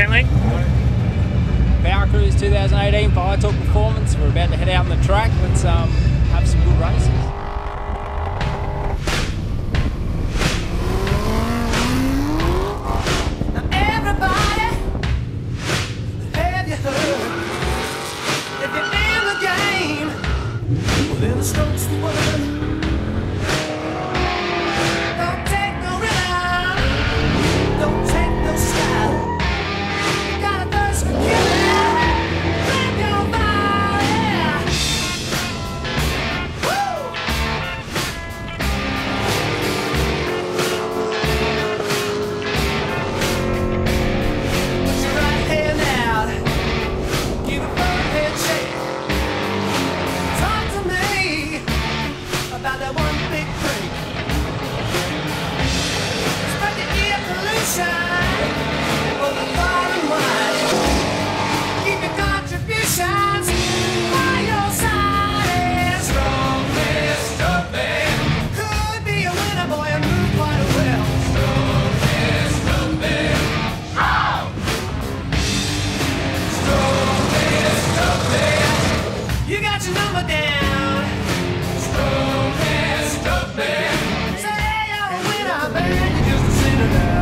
Kenley. Power Cruise 2018 Hi Torque Performance. We're about to head out on the track. Um, some racing. Stop. Say you're a winner, just a sinner now.